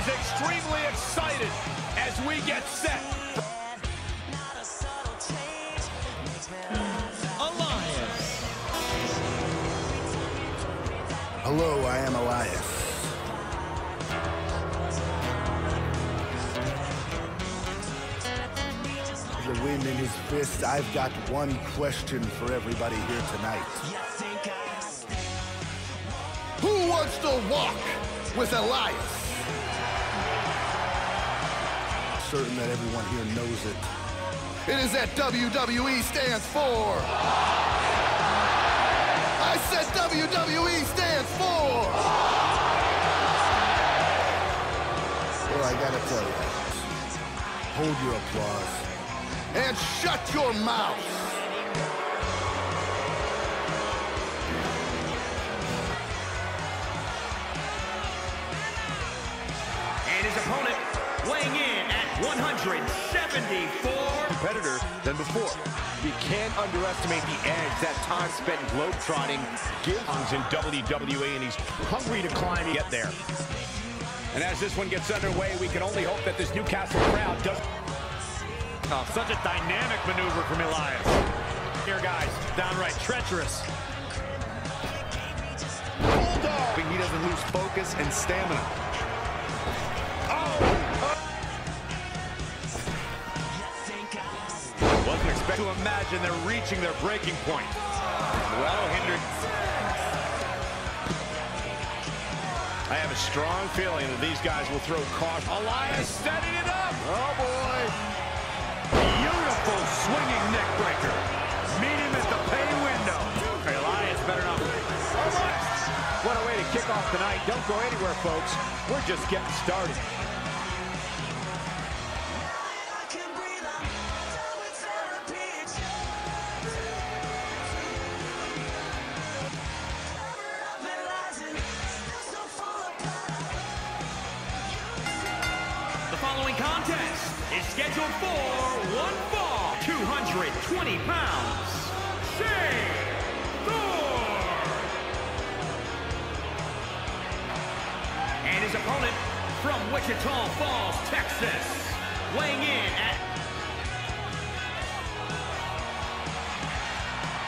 is extremely excited as we get set. Alliance. Hello, I am Elias. Wind in his fist, I've got one question for everybody here tonight. Who wants to walk with Elias? Certain that everyone here knows it. It is that WWE stands for. I said WWE stands for. Well, I gotta tell you, hold your applause and shut your mouth. And his opponent weighing in at 174. Competitor than before. You can't underestimate the edge that time spent globetrotting gives in WWE, and he's hungry to climb and get there. And as this one gets underway, we can only hope that this Newcastle crowd does. Oh, such a dynamic maneuver from Elias. Here, guys, downright treacherous. Bulldog! He doesn't lose focus and stamina. Oh, oh. Wasn't expecting to imagine they're reaching their breaking point. Well hindered. I have a strong feeling that these guys will throw caution. Elias setting it up. Oh, boy. Beautiful swinging neck breaker. Meet him at the pay window. Elias better not. What a way to kick off tonight. Don't go anywhere, folks. We're just getting started. The following contest is scheduled for one fall, 220 pounds. Shane Thorne. And his opponent from Wichita Falls, Texas, weighing in at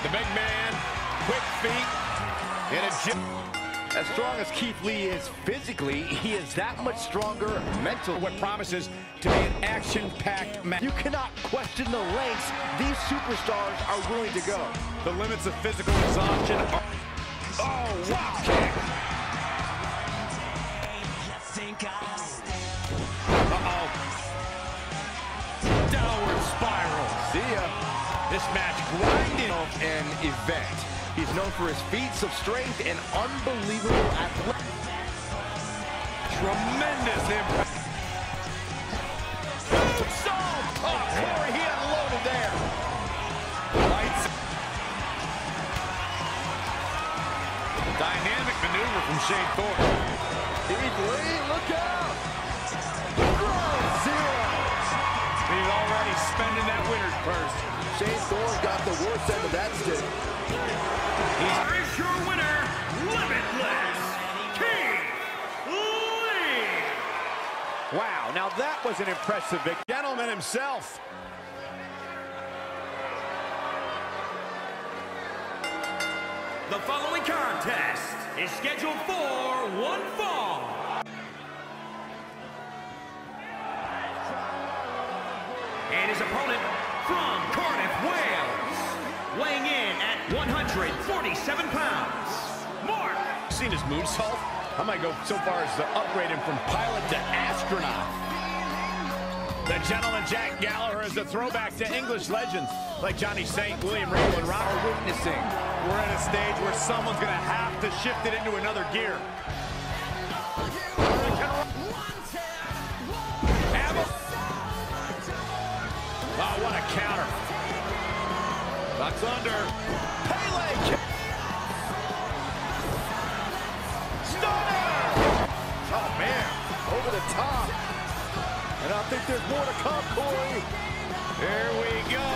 The big man, quick feet, and a. As strong as Keith Lee is physically, he is that much stronger mental. What promises to be an action-packed match. You cannot question the lengths these superstars are willing to go. The limits of physical exhaustion are... Oh, wow kick. Uh-oh. Downward spiral. See ya. This match grinding of an event. He's known for his feats of strength and unbelievable athleticism. Tremendous impact. So, oh, Corey, he unloaded there. Lights. Dynamic maneuver from Shane Thorne. Keith Lee, look out. Ground zero. He's already spending that winner's purse. Shane Thorne got the worst end of that stick. Here is your winner, Limitless Keith Lee. Wow, now that was an impressive victory. Gentleman himself. The following contest is scheduled for one fall. And his opponent from Cardiff, Wales, weighing in at 147 pounds, Mark Seen his moonsault? I might go so far as to upgrade him from pilot to astronaut. The gentleman Jack Gallagher is a throwback to English legends like Johnny Saint, William Regal, and Robert witnessing. We're at a stage where someone's going to have to shift it into another gear. Ducks under. Pele kick. Stunner! Oh, man. Over the top. And I think there's more to come, Corey. Here we go.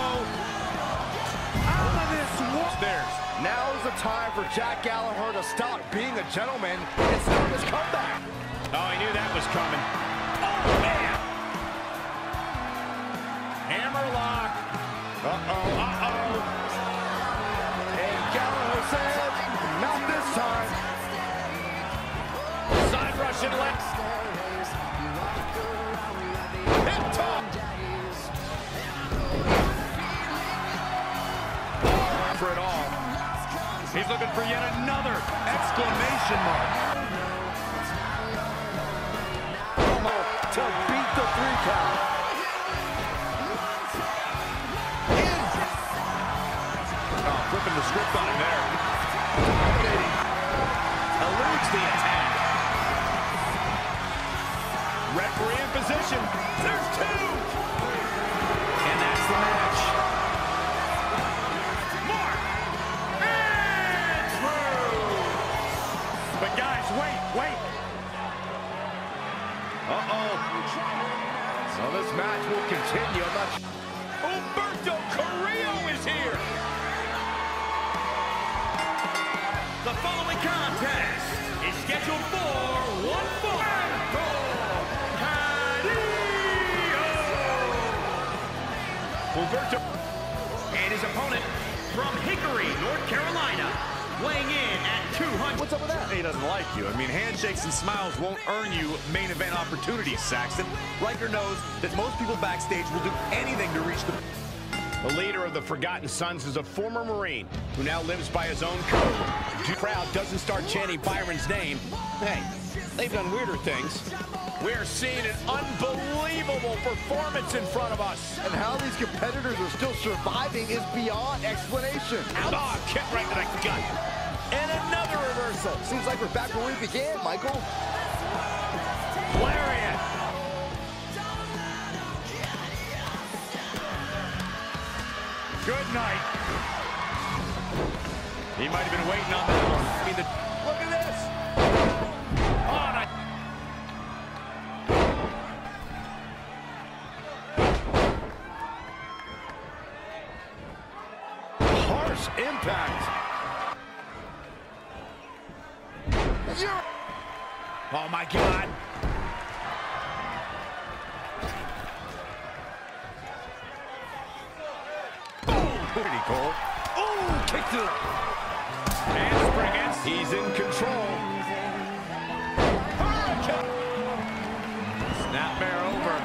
Out of this Stairs. Now is the time for Jack Gallagher to stop being a gentleman and start his comeback. Oh, he knew that was coming. Oh, man. Hip toss. For it all. He's looking for yet another exclamation mark. To beat the three count. Oh, flipping the script on him there. Eludes the attack. Referee in position. There's two. And that's the match. Mark. And through. But guys, wait, wait. Uh-oh. So this match will continue. I'm not Humberto Carrillo is here. The following contest is scheduled his opponent from Hickory, North Carolina, weighing in at 200. What's up with that? He doesn't like you. I mean, handshakes and smiles won't earn you main event opportunities, Saxton. Ryker knows that most people backstage will do anything to reach the... The leader of the Forgotten Sons is a former Marine who now lives by his own code. The crowd doesn't start chanting Byron's name. Hey, they've done weirder things. We're seeing an unbelievable performance in front of us. And how these competitors are still surviving is beyond explanation. Ah, kick right to the gut. And another reversal. Seems like we're back where we began, Michael. Lariat. Good night. He might have been waiting on that one. I mean, the, look at this. Impact. oh my God. Pretty cool. Oh, kick to the... Handspring ends. He's in control. Snap bear over.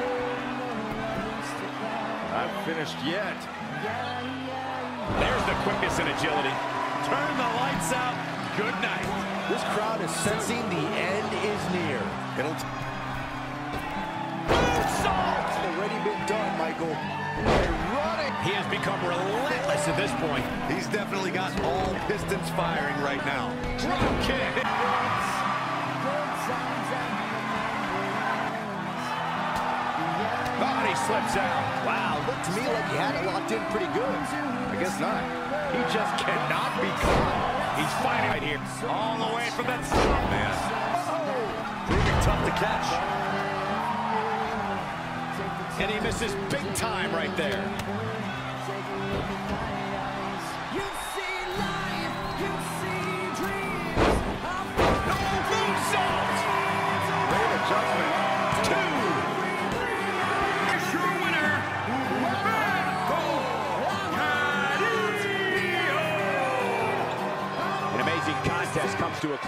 Not finished yet. There's the quickness and agility. Turn the lights out. Good night. This crowd is sensing the end is near. It'll Salt! already been done, Michael. They're. He has become relentless at this point. He's definitely got all pistons firing right now. Drop kick. Body slips out. Wow, looked to me like he had it locked in pretty good. I guess not. He just cannot be caught. He's fighting right here. All the way from that stop, oh, man. Proving tough to catch. And he misses big time right there. To a close.